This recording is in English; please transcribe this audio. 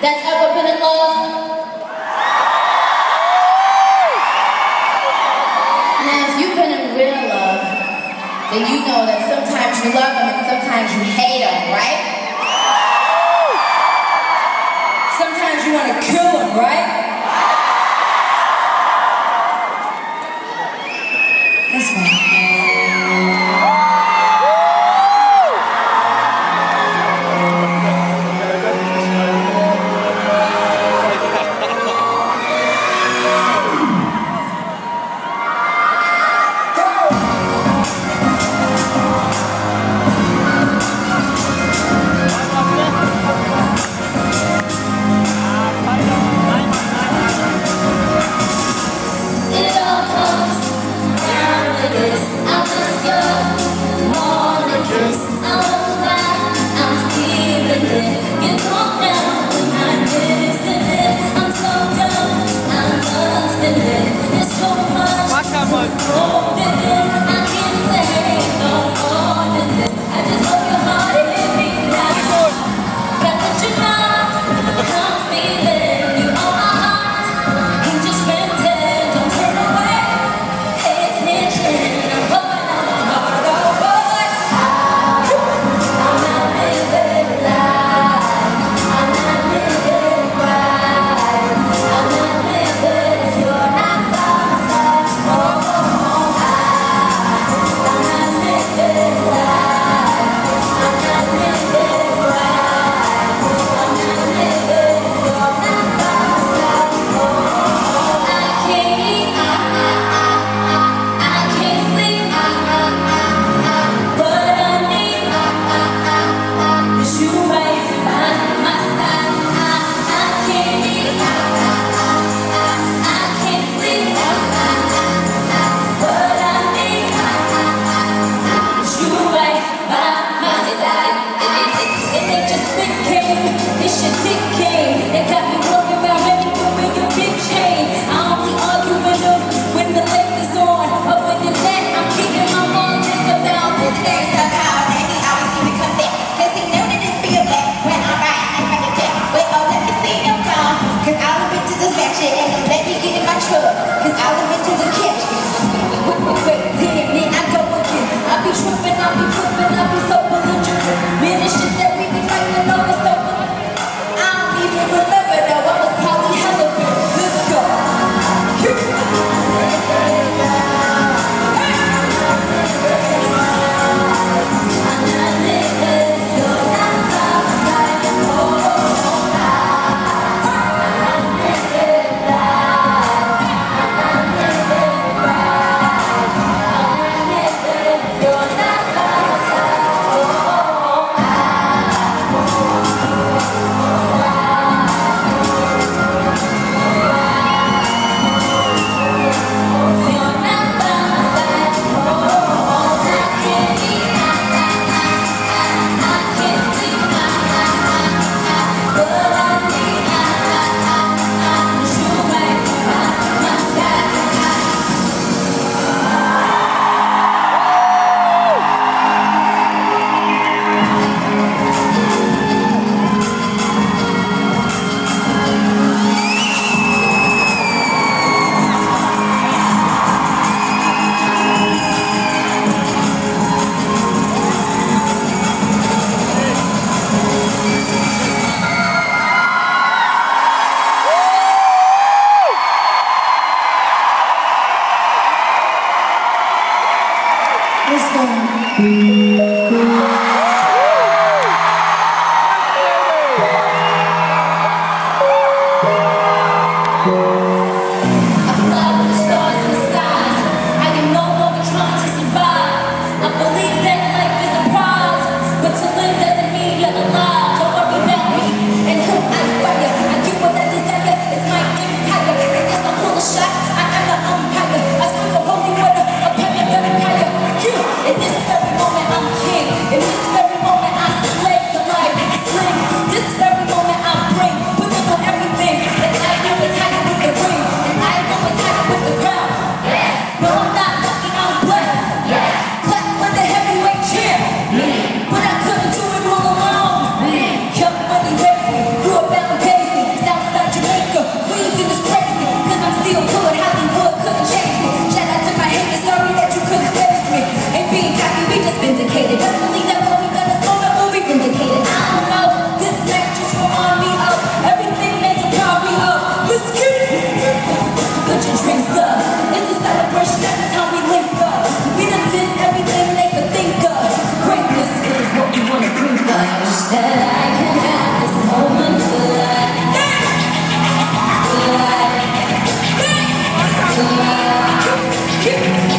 that's ever been in love? Now, if you've been in real love, then you know that sometimes you love them and sometimes you hate Boys Band. Cute.